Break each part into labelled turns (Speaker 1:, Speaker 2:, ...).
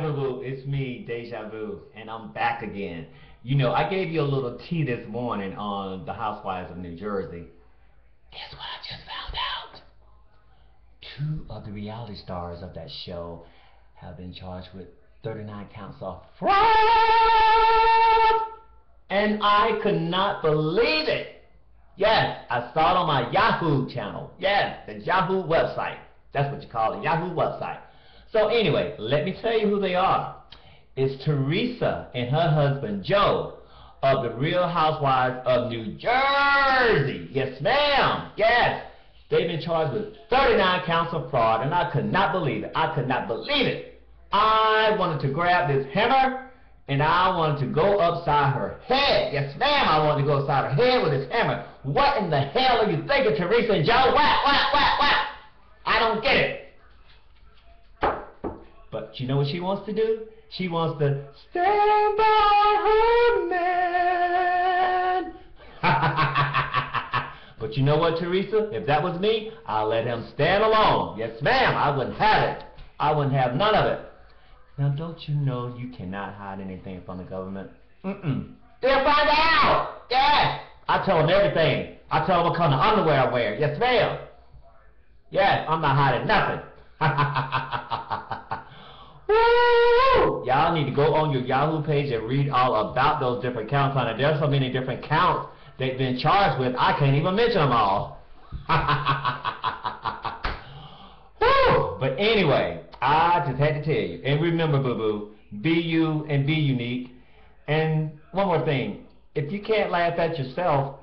Speaker 1: It's me, Deja Vu, and I'm back again. You know, I gave you a little tea this morning on the Housewives of New Jersey. Guess what I just found out? Two of the reality stars of that show have been charged with 39 counts of fraud! And I could not believe it! Yes, I saw it on my Yahoo channel. Yes, the Yahoo website. That's what you call it, Yahoo website. So anyway, let me tell you who they are. It's Teresa and her husband Joe of the Real Housewives of New Jersey. Yes, ma'am. Yes. They've been charged with 39 counts of fraud, and I could not believe it. I could not believe it. I wanted to grab this hammer, and I wanted to go upside her head. Yes, ma'am, I wanted to go upside her head with this hammer. What in the hell are you thinking, Teresa and Joe? What, what, what, what? I don't get it. But you know what she wants to do? She wants to stand by her man. but you know what, Teresa? If that was me, I'd let him stand alone. Yes, ma'am, I wouldn't have it. I wouldn't have none of it. Now, don't you know you cannot hide anything from the government? Mm-mm. They'll find out. Yes. I tell them everything. I tell them what kind of underwear I wear. Yes, ma'am. Yes, I'm not hiding nothing. Y'all need to go on your Yahoo page and read all about those different counts on it. There's so many different counts they've been charged with, I can't even mention them all. But anyway, I just had to tell you. And remember, boo-boo, be you and be unique. And one more thing. If you can't laugh at yourself,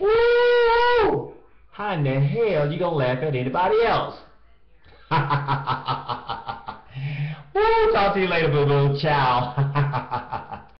Speaker 1: woo! How in the hell you gonna laugh at anybody else? Talk to you later, boo boo. Ciao.